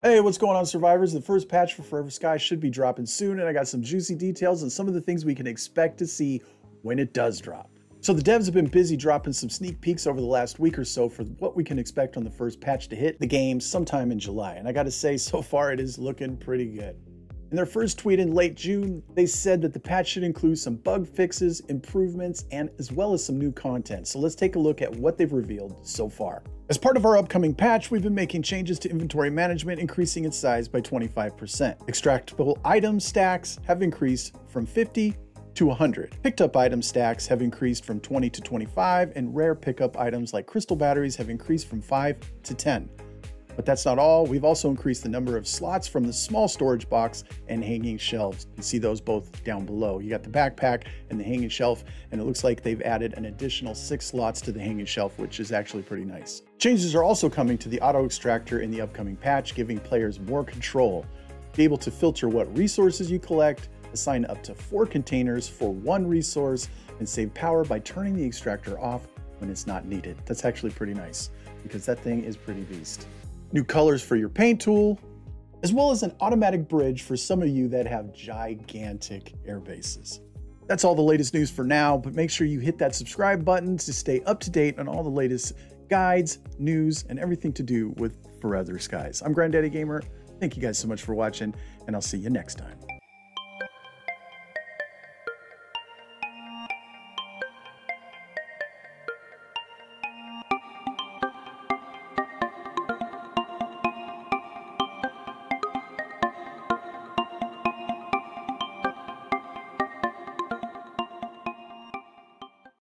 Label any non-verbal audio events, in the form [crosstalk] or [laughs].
Hey, what's going on, survivors? The first patch for Forever Skies should be dropping soon, and I got some juicy details and some of the things we can expect to see when it does drop. So the devs have been busy dropping some sneak peeks over the last week or so for what we can expect on the first patch to hit the game sometime in July. And I gotta say, so [laughs] far it is looking pretty good. In their first tweet in late June, they said that the patch should include some bug fixes, improvements, and as well as some new content. So let's take a look at what they've revealed so far. As part of our upcoming patch, we've been making changes to inventory management, increasing its size by 25%. Extractable item stacks have increased from 50 to 100. Picked up item stacks have increased from 20 to 25, and rare pickup items like crystal batteries have increased from 5 to 10. But that's not all. We've also increased the number of slots from the small storage box and hanging shelves. You see those both down below. You got the backpack and the hanging shelf, and it looks like they've added an additional six slots to the hanging shelf, which is actually pretty nice. Changes are also coming to the auto extractor in the upcoming patch, giving players more control. Be able to filter what resources you collect, assign up to four containers for one resource, and save power by turning the extractor off when it's not needed. That's actually pretty nice because that thing is pretty beast new colors for your paint tool, as well as an automatic bridge for some of you that have gigantic air bases. That's all the latest news for now, but make sure you hit that subscribe button to stay up to date on all the latest guides, news, and everything to do with Forever Skies. I'm Granddaddy Gamer. Thank you guys so much for watching, and I'll see you next time.